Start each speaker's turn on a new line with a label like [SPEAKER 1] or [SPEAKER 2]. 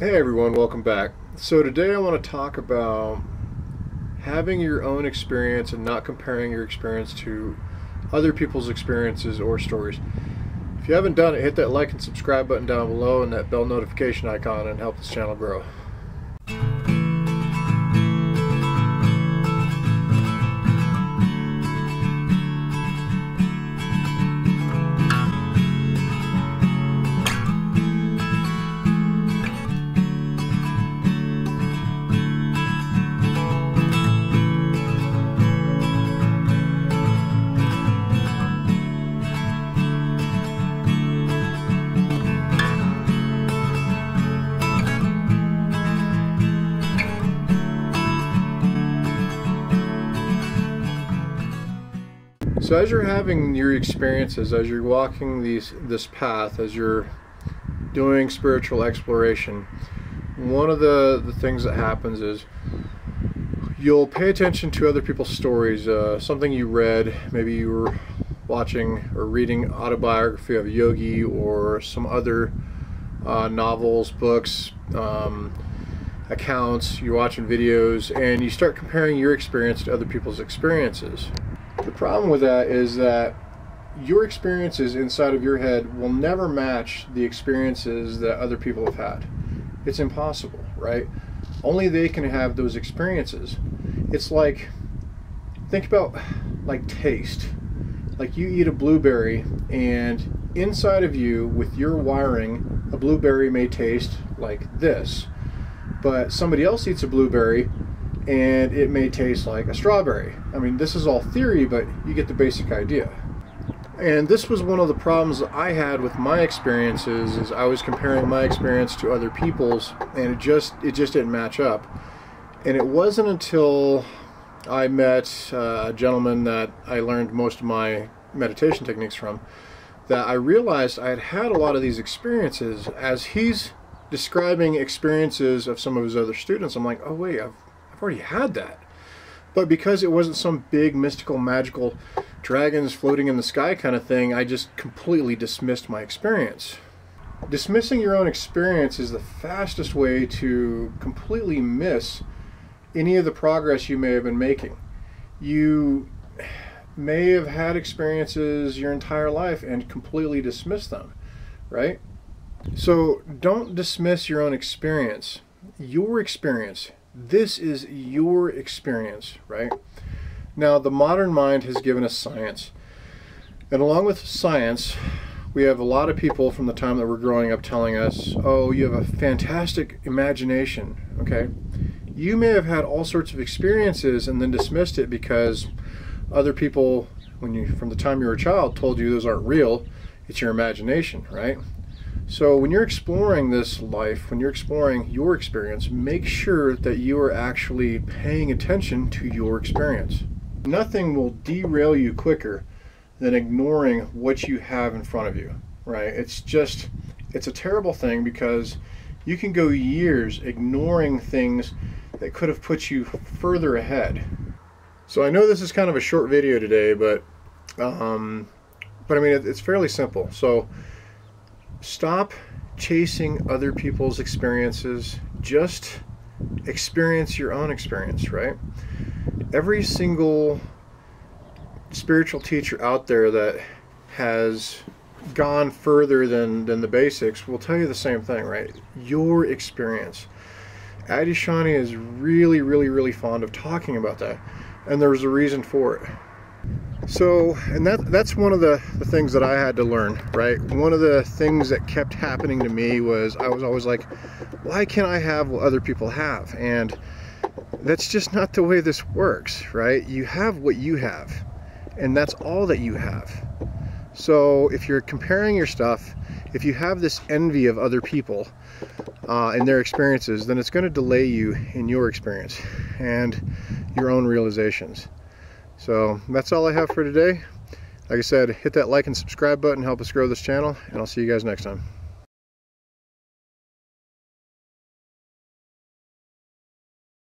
[SPEAKER 1] Hey everyone, welcome back. So today I want to talk about having your own experience and not comparing your experience to other people's experiences or stories. If you haven't done it, hit that like and subscribe button down below and that bell notification icon and help this channel grow. So as you're having your experiences, as you're walking these this path, as you're doing spiritual exploration, one of the, the things that happens is you'll pay attention to other people's stories, uh, something you read, maybe you were watching or reading autobiography of a yogi or some other uh, novels, books, um, accounts, you're watching videos, and you start comparing your experience to other people's experiences. The problem with that is that your experiences inside of your head will never match the experiences that other people have had. It's impossible, right? Only they can have those experiences. It's like, think about like taste. Like you eat a blueberry, and inside of you, with your wiring, a blueberry may taste like this. But somebody else eats a blueberry and it may taste like a strawberry. I mean, this is all theory, but you get the basic idea. And this was one of the problems I had with my experiences is I was comparing my experience to other people's and it just it just didn't match up. And it wasn't until I met uh, a gentleman that I learned most of my meditation techniques from that I realized I had had a lot of these experiences as he's describing experiences of some of his other students. I'm like, oh wait, I've I've already had that. But because it wasn't some big mystical magical dragons floating in the sky kind of thing, I just completely dismissed my experience. Dismissing your own experience is the fastest way to completely miss any of the progress you may have been making. You may have had experiences your entire life and completely dismiss them, right? So don't dismiss your own experience. Your experience, this is your experience, right? Now, the modern mind has given us science. And along with science, we have a lot of people from the time that we're growing up telling us, oh, you have a fantastic imagination, okay? You may have had all sorts of experiences and then dismissed it because other people, when you, from the time you were a child, told you those aren't real. It's your imagination, right? So when you're exploring this life, when you're exploring your experience, make sure that you are actually paying attention to your experience. Nothing will derail you quicker than ignoring what you have in front of you, right? It's just, it's a terrible thing because you can go years ignoring things that could have put you further ahead. So I know this is kind of a short video today, but, um, but I mean, it's fairly simple. So stop chasing other people's experiences. Just experience your own experience, right? Every single spiritual teacher out there that has gone further than, than the basics will tell you the same thing, right? Your experience. Adyashanti is really, really, really fond of talking about that. And there's a reason for it. So, and that that's one of the, the things that I had to learn, right? One of the things that kept happening to me was I was always like, why can't I have what other people have? And that's just not the way this works, right? You have what you have, and that's all that you have. So if you're comparing your stuff, if you have this envy of other people uh, and their experiences, then it's going to delay you in your experience and your own realizations. So that's all I have for today. Like I said, hit that like and subscribe button, help us grow this channel, and I'll see you guys next time.